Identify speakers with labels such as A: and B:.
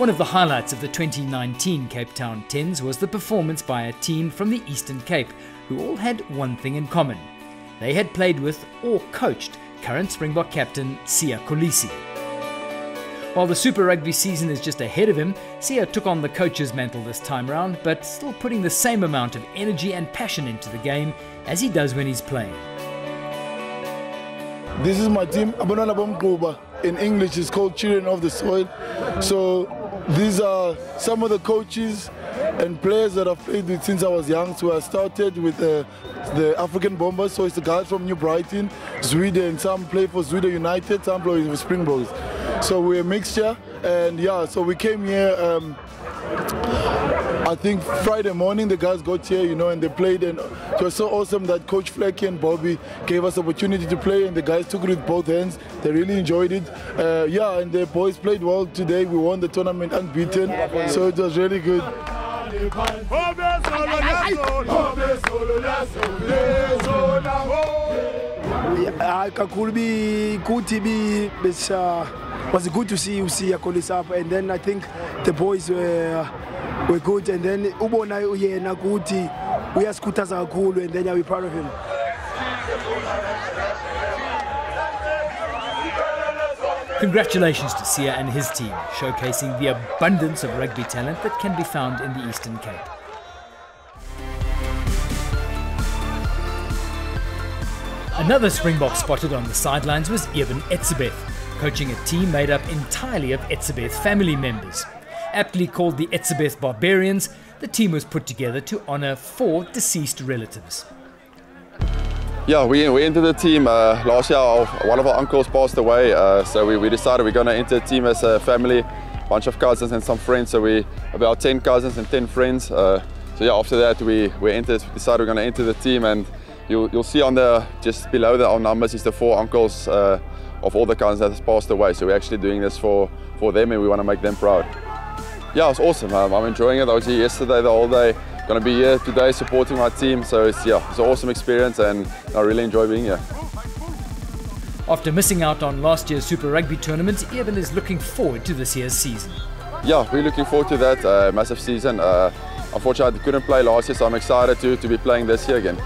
A: One of the highlights of the 2019 Cape Town Tens was the performance by a team from the Eastern Cape, who all had one thing in common. They had played with or coached current Springbok captain Siya Kolisi. While the Super Rugby season is just ahead of him, Siya took on the coach's mantle this time round, but still putting the same amount of energy and passion into the game as he does when he's playing.
B: This is my team, Bomkuba. In English, it's called Children of the Soil. So these are some of the coaches and players that I've played with since I was young. So I started with uh, the African Bombers, so it's the guys from New Brighton, Zwide. And some play for Zwide United, some play for Springboks. So we're a mixture, and yeah, so we came here. Um, I think Friday morning the guys got here, you know, and they played, and it was so awesome that Coach Flecky and Bobby gave us opportunity to play, and the guys took it with both hands. They really enjoyed it. Uh, yeah, and the boys played well today. We won the tournament unbeaten, so it was really good.
C: hayi Ah, kakhulu bikuthi besha was good to see you see Kolisi up and then I think the boys were were good. And then ubona yena ukuthi uyasikhuthaza kakhulu and then I we proud of him.
A: Congratulations to Siya and his team, showcasing the abundance of rugby talent that can be found in the Eastern Cape. Another Springbok spotted on the sidelines was Eben Etzebeth, coaching a team made up entirely of Etzebeth family members. Aptly called the Etzebeth Barbarians, the team was put together to honour four deceased relatives.
D: Yeah, we, we entered the team uh, last year. Our, one of our uncles passed away, uh, so we, we decided we're going to enter the team as a family, bunch of cousins and some friends. So we about 10 cousins and 10 friends. Uh, so yeah, after that we we entered, decided we're going to enter the team, and you'll you'll see on the just below the, our numbers is the four uncles uh, of all the cousins that has passed away. So we're actually doing this for for them, and we want to make them proud. Yeah, it's awesome. Um, I'm enjoying it. I was here yesterday the whole day. Going to be here today supporting my team. So it's yeah, it's an awesome experience, and I really enjoy being here.
A: After missing out on last year's Super Rugby tournament, Eben is looking forward to this year's season.
D: Yeah, we're looking forward to that uh, massive season. Uh, unfortunately, I couldn't play last year, so I'm excited to, to be playing this year again.